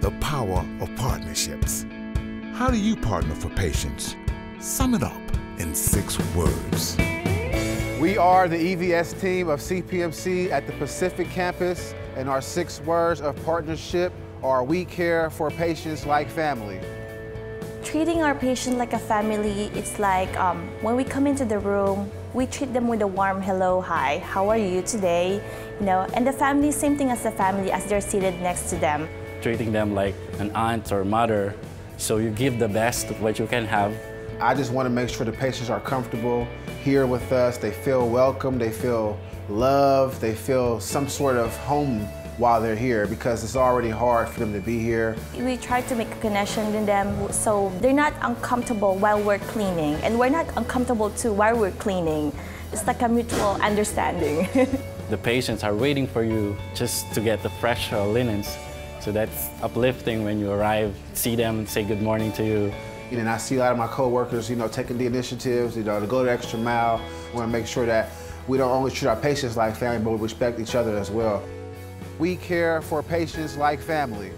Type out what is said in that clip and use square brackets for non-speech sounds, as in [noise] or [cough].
the power of partnerships. How do you partner for patients? Sum it up in six words. We are the EVS team of CPMC at the Pacific campus, and our six words of partnership are we care for patients like family. Treating our patient like a family, it's like um, when we come into the room, we treat them with a warm hello, hi, how are you today? You know, and the family, same thing as the family as they're seated next to them. Treating them like an aunt or mother, so you give the best of what you can have. I just want to make sure the patients are comfortable here with us. They feel welcome, they feel loved, they feel some sort of home while they're here because it's already hard for them to be here. We try to make a connection with them so they're not uncomfortable while we're cleaning and we're not uncomfortable too while we're cleaning. It's like a mutual understanding. [laughs] the patients are waiting for you just to get the fresh uh, linens. So that's uplifting when you arrive, see them, say good morning to you. And I see a lot of my coworkers, you know, taking the initiatives, you know, to go the extra mile. We want to make sure that we don't only treat our patients like family, but we respect each other as well. We care for patients like family.